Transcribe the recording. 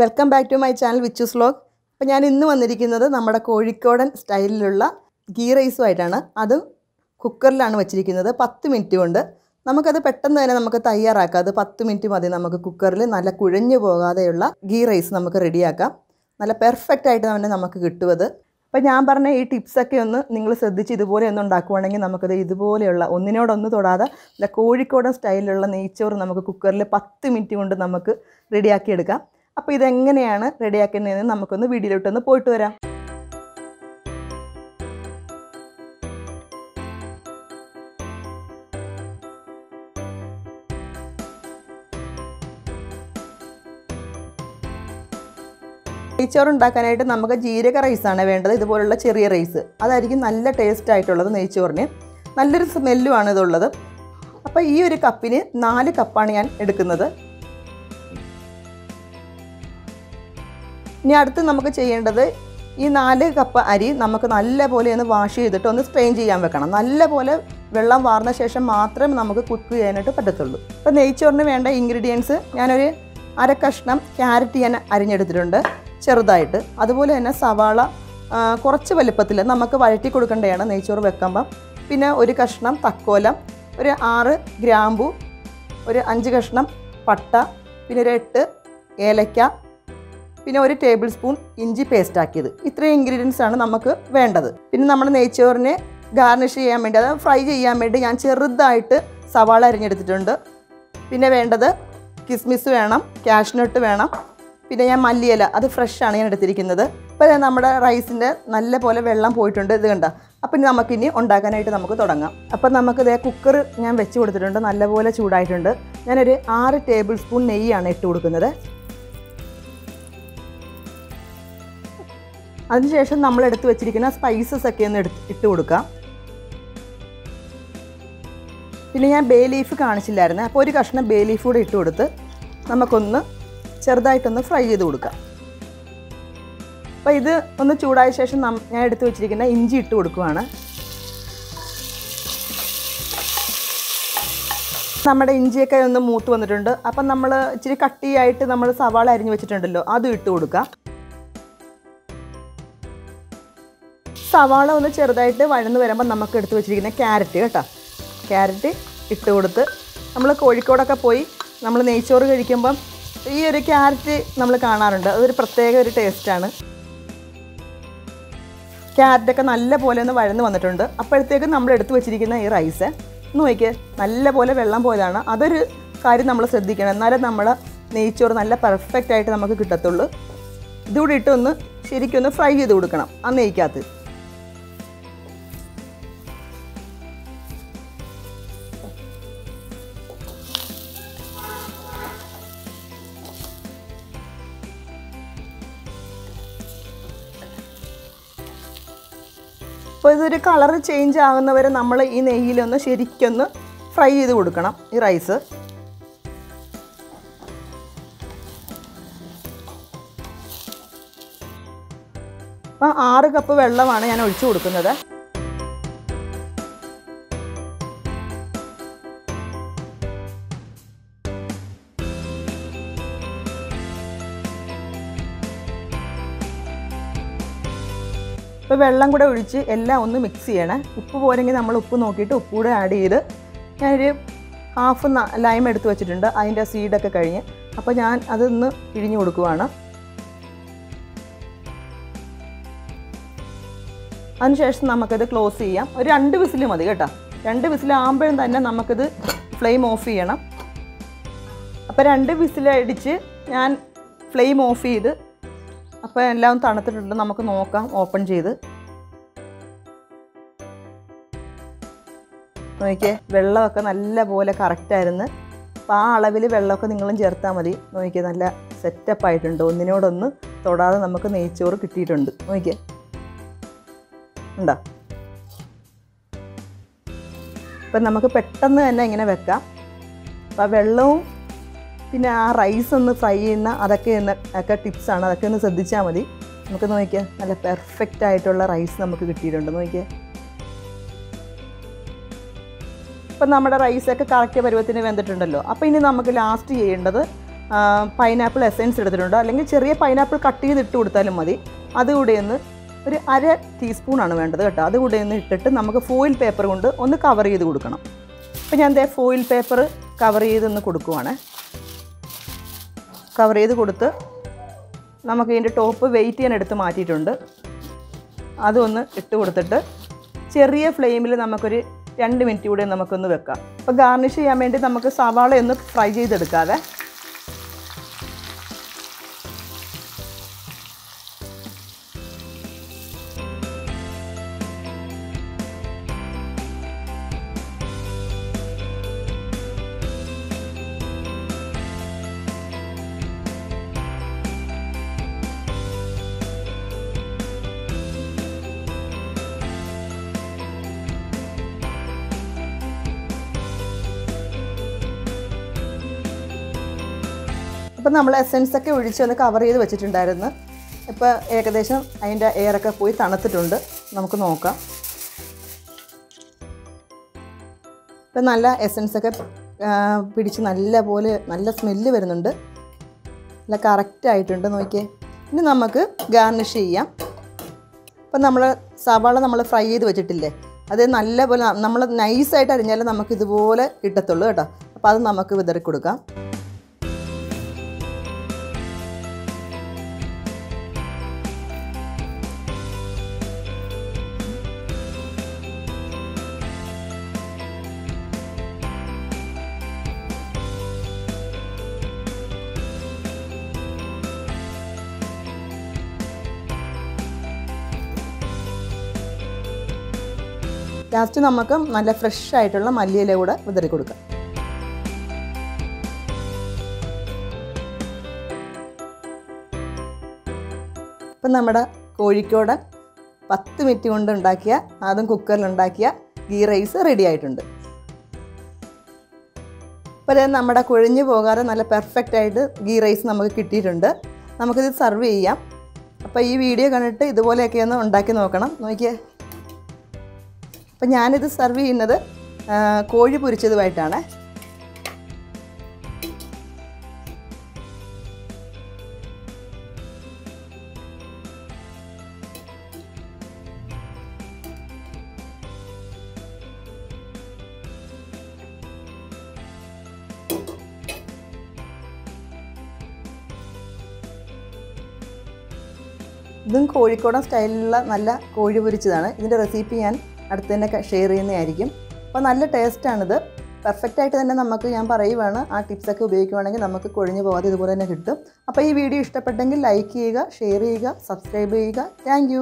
Welcome back to my channel വിച്ചൂസ് vlog അപ്പോൾ ഞാൻ ഇന്ന് വന്നിരിക്കുന്നത് നമ്മുടെ കോഴിക്കോടൻ സ്റ്റൈലിലുള്ള ഗീ റൈസുമായിട്ടാണ് അതും കുക്കറിലാണ് വെച്ചിരിക്കുന്നത്. പത്ത് മിനിറ്റ് കൊണ്ട്. നമുക്കത് പെട്ടെന്ന് തന്നെ നമുക്ക് തയ്യാറാക്കാം. അത് പത്ത് മിനിറ്റ് മതി. നമുക്ക് കുക്കറിൽ നല്ല കുഴഞ്ഞു പോകാതെയുള്ള ഗീ റൈസ് നമുക്ക് റെഡിയാക്കാം. നല്ല പെർഫെക്റ്റ് ആയിട്ട് തന്നെ നമുക്ക് കിട്ടും അത് അപ്പോൾ ഞാൻ പറഞ്ഞ ഈ ടിപ്സൊക്കെ ഒന്ന് നിങ്ങൾ ശ്രദ്ധിച്ച് ഇതുപോലെ ഒന്ന് ഉണ്ടാക്കുവാണെങ്കിൽ നമുക്കത് ഇതുപോലെയുള്ള ഒന്നിനോടൊന്ന് തൊടാതെ നല്ല കോഴിക്കോടൻ സ്റ്റൈലിലുള്ള നെയ്ച്ചോറ് നമുക്ക് കുക്കറിൽ പത്ത് മിനിറ്റ് കൊണ്ട് നമുക്ക് റെഡിയാക്കി എടുക്കാം അപ്പോൾ ഇതെങ്ങനെയാണ് റെഡിയാക്കുന്നതെന്ന് നമുക്കൊന്ന് വീഡിയോയിലോട്ടൊന്ന് പോയിട്ട് വരാം. നെയ്ച്ചോറ് ഉണ്ടാക്കാനായിട്ട് നമുക്ക് ജീരക റൈസാണ് വേണ്ടത്. ഇതുപോലുള്ള ചെറിയ റൈസ്. അതായിരിക്കും നല്ല ടേസ്റ്റ് ആയിട്ടുള്ളത് നെയ്ച്ചോറിന്. നല്ലൊരു സ്മെല്ലുമാണ് ഇതുള്ളത്. അപ്പോൾ ഈ ഒരു കപ്പിന് നാല് കപ്പാണ് ഞാൻ എടുക്കുന്നത്. ഇനി അടുത്ത് നമുക്ക് ചെയ്യേണ്ടത് ഈ നാല് കപ്പ് അരി നമുക്ക് നല്ലപോലെ ഒന്ന് വാഷ് ചെയ്തിട്ട് ഒന്ന് സ്ട്രെയിൻ ചെയ്യാൻ വെക്കണം. നല്ലപോലെ വെള്ളം വാർന്ന ശേഷം മാത്രമേ നമുക്ക് കുക്ക് ചെയ്യാനായിട്ട് പറ്റത്തുള്ളൂ. അപ്പോൾ നെയ്ച്ചോറിന് വേണ്ട ഇൻഗ്രീഡിയൻസ് ഞാനൊരു അര കഷ്ണം ക്യാരറ്റ് ഞാൻ അരിഞ്ഞെടുത്തിട്ടുണ്ട് ചെറുതായിട്ട്. അതുപോലെ തന്നെ സവാള കുറച്ച് വലുപ്പത്തിൽ നമുക്ക് വഴറ്റി കൊടുക്കേണ്ടതാണ് നെയ്ച്ചോറ് വെക്കുമ്പം. പിന്നെ ഒരു കഷ്ണം തക്കോലം ഒരു ആറ് ഗ്രാമ്പു ഒരു അഞ്ച് കഷ്ണം പട്ട പിന്നെ ഒരു എട്ട് ഏലക്ക പിന്നെ ഒരു ടേബിൾ സ്പൂൺ ഇഞ്ചി പേസ്റ്റ് ആക്കിയത്. ഇത്രയും ഇൻഗ്രീഡിയൻസ് ആണ് നമുക്ക് വേണ്ടത്. പിന്നെ നമ്മൾ നെയ്ച്ചോറിനെ ഗാർണിഷ് ചെയ്യാൻ വേണ്ടി അതായത് ഫ്രൈ ചെയ്യാൻ വേണ്ടി ഞാൻ ചെറുതായിട്ട് സവാള അരിഞ്ഞെടുത്തിട്ടുണ്ട്. പിന്നെ വേണ്ടത് കിസ്മിസ് വേണം കാഷ്നട്ട് വേണം. പിന്നെ ഞാൻ മല്ലിയില അത് ഫ്രഷാണ് ഞാൻ എടുത്തിരിക്കുന്നത്. ഇപ്പോൾ നമ്മുടെ റൈസിന്റെ നല്ല പോലെ വെള്ളം പോയിട്ടുണ്ട് ഇത് കണ്ട? അപ്പം ഇനി നമുക്കിനി ഉണ്ടാക്കാനായിട്ട് നമുക്ക് തുടങ്ങാം. അപ്പം നമുക്ക് ഇതേ കുക്കർ ഞാൻ വെച്ച് കൊടുത്തിട്ടുണ്ട് നല്ലപോലെ ചൂടായിട്ടുണ്ട്. ഞാനൊരു ആറ് ടേബിൾ സ്പൂൺ നെയ്യാണ് ഇട്ട് കൊടുക്കുന്നത്. അതിനുശേഷം നമ്മൾ എടുത്ത് വെച്ചിരിക്കുന്ന സ്പൈസസ് ഒക്കെ ഒന്ന് എടുത്ത് ഇട്ട് കൊടുക്കാം. പിന്നെ ഞാൻ ബേ ലീഫ് കാണിച്ചില്ലായിരുന്നു അപ്പോൾ ഒരു കഷ്ണം ബേ ലീഫ് കൂടെ ഇട്ട് കൊടുത്ത് നമുക്കൊന്ന് ചെറുതായിട്ടൊന്ന് ഫ്രൈ ചെയ്ത് കൊടുക്കാം. അപ്പോൾ ഇത് ഒന്ന് ചൂടായ ശേഷം ഞാൻ എടുത്ത് വെച്ചിരിക്കുന്ന ഇഞ്ചി ഇട്ട് കൊടുക്കുവാണ്. നമ്മുടെ ഇഞ്ചിയൊക്കെ ഒന്ന് മൂത്ത് വന്നിട്ടുണ്ട്. അപ്പം നമ്മൾ ഇച്ചിരി കട്ടിയായിട്ട് നമ്മൾ സവാള അരിഞ്ഞ് വെച്ചിട്ടുണ്ടല്ലോ അതും ഇട്ട് കൊടുക്കാം. സവാള ഒന്ന് ചെറുതായിട്ട് വഴന്ന് വരുമ്പോൾ നമുക്ക് എടുത്ത് വെച്ചിരിക്കുന്ന ക്യാരറ്റ് കേട്ടോ. ക്യാരറ്റ് ഇട്ട് കൊടുത്ത് നമ്മൾ കോഴിക്കോടൊക്കെ പോയി നമ്മൾ നെയ്ച്ചോറ് കഴിക്കുമ്പം ഈ ഒരു ക്യാരറ്റ് നമ്മൾ കാണാറുണ്ട്. അതൊരു പ്രത്യേക ഒരു ടേസ്റ്റാണ് ക്യാരറ്റൊക്കെ നല്ല പോലെ ഒന്ന് വഴന്ന് വന്നിട്ടുണ്ട്. അപ്പോഴത്തേക്കും നമ്മൾ എടുത്ത് വെച്ചിരിക്കുന്ന ഈ റൈസ് നോക്കിയേ നല്ല പോലെ വെള്ളം പോയതാണ്. അതൊരു കാര്യം നമ്മൾ ശ്രദ്ധിക്കണം. എന്നാലേ നമ്മൾ നെയ്ച്ചോറ് നല്ല പെർഫെക്റ്റ് ആയിട്ട് നമുക്ക് കിട്ടത്തുള്ളൂ. ഇതുകൂടി ഇട്ടൊന്ന് ശരിക്കൊന്ന് ഫ്രൈ ചെയ്ത് കൊടുക്കണം ആ നെയ്ക്കകത്ത്. അപ്പോൾ ഇതൊരു കളർ ചേഞ്ച് ആകുന്നവരെ നമ്മൾ ഈ നെയ്യിലൊന്ന് ശരിക്കൊന്ന് ഫ്രൈ ചെയ്ത് കൊടുക്കണം ഈ റൈസ് അപ്പോൾ ആറ് കപ്പ് വെള്ളമാണ് ഞാൻ ഒഴിച്ചു കൊടുക്കുന്നത്. ഇപ്പോൾ വെള്ളം കൂടെ ഒഴിച്ച് എല്ലാം ഒന്ന് മിക്സ് ചെയ്യണേ. ഉപ്പ് പോരെങ്കിൽ നമ്മൾ ഉപ്പ് നോക്കിയിട്ട് ഉപ്പ് കൂടെ ആഡ് ചെയ്ത് ഞാനൊരു ഹാഫ് ലൈം എടുത്ത് വെച്ചിട്ടുണ്ട്. അതിന്റെ സീഡൊക്കെ കഴിഞ്ഞ്. അപ്പോൾ ഞാൻ അതൊന്ന് പിഴിഞ്ഞു കൊടുക്കുവാണ്. അതിനുശേഷം നമുക്കത് ക്ലോസ് ചെയ്യാം. ഒരു രണ്ട് വിസിൽ മതി കേട്ടോ. രണ്ട് വിസിലാകുമ്പോഴും തന്നെ നമുക്കിത് ഫ്ലെയിം ഓഫ് ചെയ്യണം. അപ്പോൾ രണ്ട് വിസിലടിച്ച് ഞാൻ ഫ്ലെയിം ഓഫ് ചെയ്ത് അപ്പോൾ എല്ലാം തണുത്തിട്ടുണ്ട്. നമുക്ക് നോക്കാം. ഓപ്പൺ ചെയ്ത്. നോക്കിയേ വെള്ളമൊക്കെ നല്ല പോലെ കറക്റ്റായിരുന്നു അപ്പോൾ ആ അളവിൽ വെള്ളമൊക്കെ നിങ്ങളും ചേർത്താൽ മതി. നോക്കിയേ നല്ല സെറ്റപ്പ് ആയിട്ടുണ്ട്. ഒന്നിനോടൊന്ന് തൊടാതെ നമുക്ക് നെയ്ച്ചോറ് കിട്ടിയിട്ടുണ്ട്. നോക്കിയേ. ഉണ്ടോ? അപ്പം നമുക്ക് പെട്ടെന്ന് തന്നെ ഇങ്ങനെ വെക്കാം. അപ്പോൾ വെള്ളവും പിന്നെ ആ റൈസ് ഒന്ന് ഫ്രൈ ചെയ്യുന്ന അതൊക്കെ ഒന്ന് ഒക്കെ ടിപ്സാണ് അതൊക്കെ ഒന്ന് ശ്രദ്ധിച്ചാൽ മതി. നമുക്ക് നോക്കിയാൽ നല്ല പെർഫെക്റ്റ് ആയിട്ടുള്ള റൈസ് നമുക്ക് കിട്ടിയിട്ടുണ്ട്. നോക്കിയാൽ ഇപ്പം നമ്മുടെ റൈസൊക്കെ കറക്റ്റ് പരുവത്തിന് വെന്തിട്ടുണ്ടല്ലോ. അപ്പോൾ ഇനി നമുക്ക് ലാസ്റ്റ് ചെയ്യേണ്ടത് പൈനാപ്പിൾ എസൻസ് എടുത്തിട്ടുണ്ട്. അല്ലെങ്കിൽ ചെറിയ പൈനാപ്പിൾ കട്ട് ചെയ്ത് ഇട്ട് കൊടുത്താലും മതി. അതുകൂടെ ഒന്ന് ഒരു അര ടീസ്പൂണാണ് വേണ്ടത് കേട്ടോ. അതുകൂടെ ഒന്ന് ഇട്ടിട്ട് നമുക്ക് ഫോയിൽ പേപ്പർ കൊണ്ട് ഒന്ന് കവർ ചെയ്ത് കൊടുക്കണം. അപ്പോൾ ഞാൻ ദേ ഫോയിൽ പേപ്പർ കവർ ചെയ്തൊന്ന് കൊടുക്കുവാണ്. കവർ ചെയ്ത് കൊടുത്ത് നമുക്ക് ഇതിന്റെ ടോപ്പ് വെയിറ്റ് ചെയ്യാൻ എടുത്ത് മാറ്റിയിട്ടുണ്ട്. അതൊന്ന് ഇട്ട് കൊടുത്തിട്ട് ചെറിയ ഫ്ലെയിമിൽ നമുക്കൊരു രണ്ട് മിനിറ്റ് കൂടെ നമുക്കൊന്ന് വെക്കാം. അപ്പോൾ ഗാർണിഷ് ചെയ്യാൻ വേണ്ടി നമുക്ക് സവാള ഒന്ന് ഫ്രൈ ചെയ്തെടുക്കാതെ ഇപ്പം നമ്മൾ എസെൻസ് ഒക്കെ ഒഴിച്ച് ഒന്ന് കവർ ചെയ്ത് വെച്ചിട്ടുണ്ടായിരുന്നു. ഇപ്പോൾ ഏകദേശം അതിന്റെ എയറൊക്കെ പോയി തണുത്തിട്ടുണ്ട്. നമുക്ക് നോക്കാം. ഇപ്പം നല്ല എസെൻസ് ഒക്കെ പിടിച്ച് നല്ല പോലെ നല്ല സ്മെല്ല് വരുന്നുണ്ട്. നല്ല കറക്റ്റ് ആയിട്ടുണ്ട് നോക്കിയേ. ഇനി നമുക്ക് ഗാർണിഷ് ചെയ്യാം. ഇപ്പം നമ്മൾ സവാള നമ്മൾ ഫ്രൈ ചെയ്ത് വെച്ചിട്ടില്ലേ? അത് നല്ല പോലെ നമ്മൾ നൈസായിട്ട് അരിഞ്ഞാലേ നമുക്ക് ഇതുപോലെ കിട്ടത്തുള്ളൂ കേട്ടോ. അപ്പോൾ അത് നമുക്ക് വിതറി കൊടുക്കാം ലാസ്റ്റ് നമുക്ക് നല്ല ഫ്രഷ് ആയിട്ടുള്ള മല്ലിയില കൂടെ വിതറി കൊടുക്കാം. ഇപ്പം നമ്മുടെ കോഴിക്കോട് പത്ത് മിനിറ്റ് കൊണ്ട് ഉണ്ടാക്കിയ കുക്കറിൽ ഉണ്ടാക്കിയ ഗീ റൈസ് റെഡി ആയിട്ടുണ്ട്. അപ്പോൾ നമ്മുടെ കുഴഞ്ഞു പോകാതെ നല്ല പെർഫെക്റ്റ് ആയിട്ട് ഗീ റൈസ് നമുക്ക് കിട്ടിയിട്ടുണ്ട്. നമുക്കിത് സർവ് ചെയ്യാം. അപ്പോൾ ഈ വീഡിയോ കണ്ടിട്ട് ഇതുപോലെയൊക്കെ ഒന്ന് ഉണ്ടാക്കി നോക്കണം. നോക്കിയേ. അപ്പം ഞാനിത് സെർവ് ചെയ്യുന്നത് കോഴി പൊരിച്ചതുമായിട്ടാണ്. ഇതും കോഴിക്കോടൻ സ്റ്റൈലിലുള്ള നല്ല കോഴി പൊരിച്ചതാണ്. ഇതിന്റെ റെസിപ്പി ഞാൻ അടുത്ത് തന്നെ ഷെയർ ചെയ്യുന്നതായിരിക്കും. അപ്പോൾ നല്ല ടേസ്റ്റാണിത് പെർഫെക്റ്റ് ആയിട്ട് തന്നെ നമുക്ക് ഞാൻ പറയുവാണ് ആ ടിപ്സൊക്കെ ഉപയോഗിക്കുവാണെങ്കിൽ നമുക്ക് കൊഴിഞ്ഞു പോകാതെ ഇതുപോലെ തന്നെ കിട്ടും. അപ്പോൾ ഈ വീഡിയോ ഇഷ്ടപ്പെട്ടെങ്കിൽ ലൈക്ക് ചെയ്യുക ഷെയർ ചെയ്യുക സബ്സ്ക്രൈബ് ചെയ്യുക. താങ്ക്